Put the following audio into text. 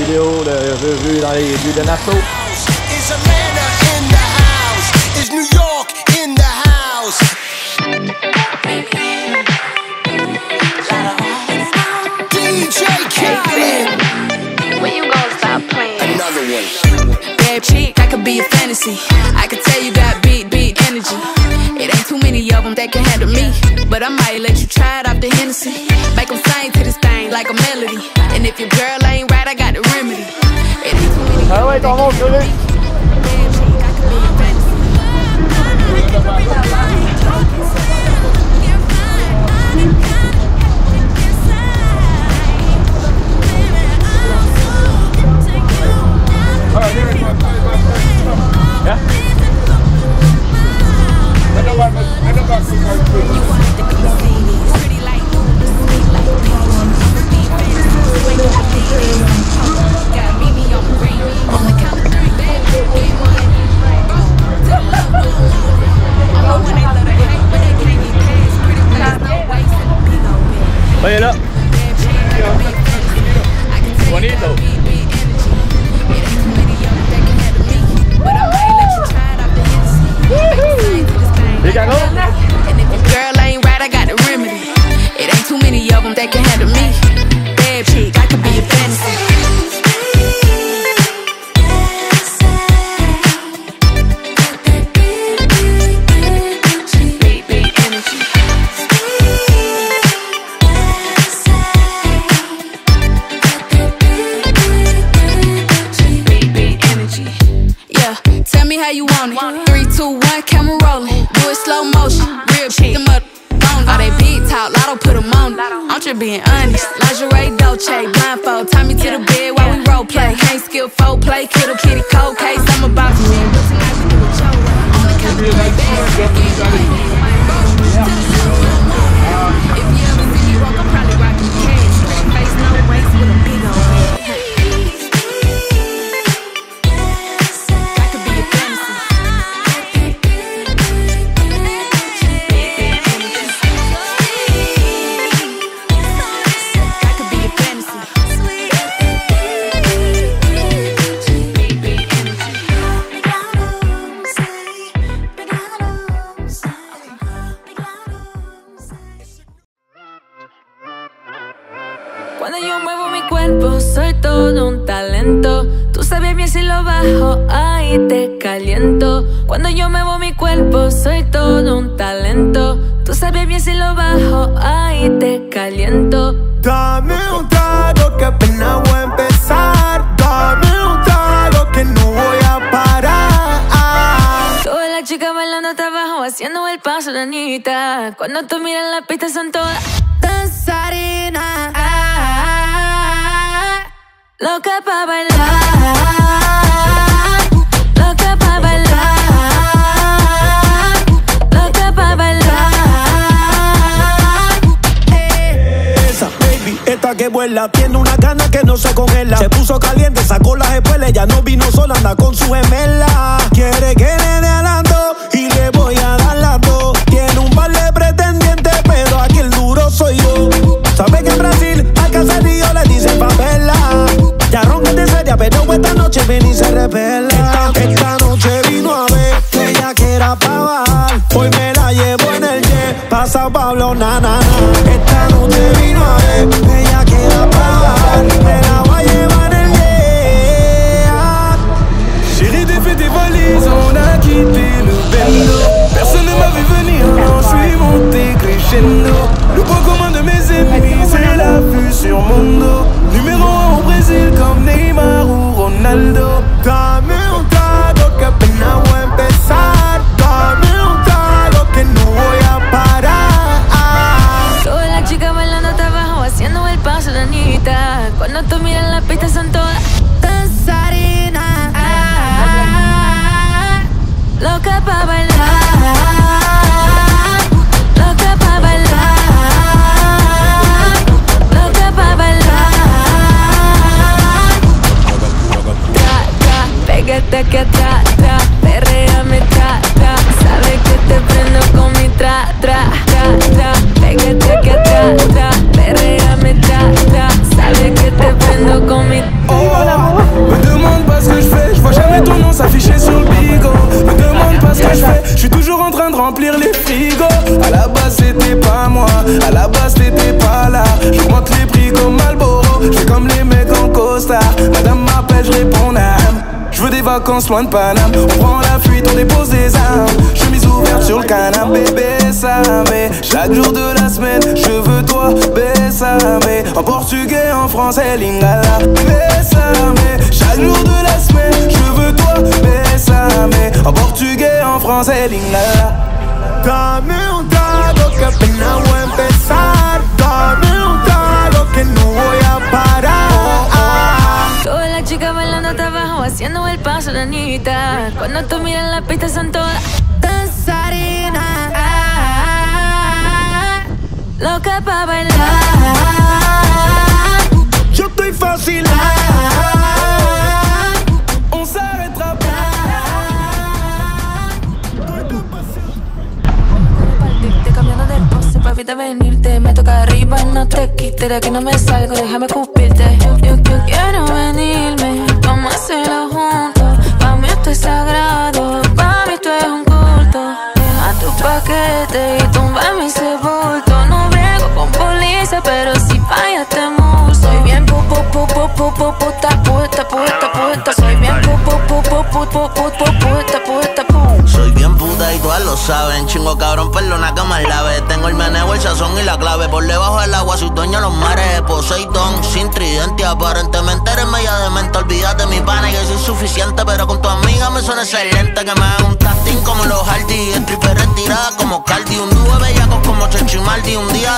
vidéos de revues dans les rues de Nassau. Is Atlanta in the house? Is New York in the house? DJ Khaled. When you gonna stop playing? Another one. Bad chick, I could be a fantasy. I could tell you got beat, beat energy. It ain't too many of them that can handle me. But I might let you try it off the Hennessy. Make them sing to this thing like a melody. And if your girl ain't right, I got the. It 来位，张茂求亲。I'm just being honest. Lingerie, Dolce, blindfold. Tie me to the bed while we role play. Can't skill foul play. Kiddo, kitty, cold case. I'm about to win. But tonight we do it yo muevo mi cuerpo, soy todo un talento. Tú sabes bien si lo bajo, ahí te caliento. Cuando yo muevo mi cuerpo, soy todo un talento. Tú sabes bien si lo bajo, ahí te caliento. Dame un trago que apenas voy a empezar. Dame un trago que no voy a parar. Todas las chicas bailando hasta abajo, haciendo el paso de Anita. Cuando tú miras la pista, son todas danzarinas. Loca pa' bailar. Loca pa' bailar. Loca pa' bailar. Esa baby, esta que vuela, tiene una gana que no se congela. Se puso caliente, sacó las espuelas, ya no vino sola, anda con su gemela. Dos. Numéro 1 au Brésil, comme Neymar ou Ronaldo. de remplir les frigos. À la base, c'était pas moi, à la base, t'étais pas là. J'augmente les prix comme Malboro, j'ai comme les mecs en costard. Madame m'appelle, je réponds Je veux des vacances loin de Paname. On prend la fuite, on dépose des armes. Chemise ouverte sur le canapé, mais Chaque jour de la semaine, je veux toi, mais En portugais, en français, lingala, mais Chaque jour de la semaine, Dame un trago que apenas voy a empezar. Dame un trago que no voy a parar. Todas las chicas bailando hasta abajo, haciendo el paso, la niñita. Cuando tú miras la pista son todas danzarinas. Loca pa' bailar. Yo estoy fácil. Arriba, no te quites De que no me salgo, déjame venirme saben. Chingo cabrón, perdona que más lave. Tengo el meneo, el sazón y la clave. Por debajo del agua, soy dueño los mares. Poseidón, sin tridente. Aparentemente eres media demente. Olvídate mi pana y eso es suficiente. Pero con tu amiga me suena excelente. Que me haga un tasting como los Hardy. Stripper retirada como Cardi. Un dúo bellacos como Maldi. Un día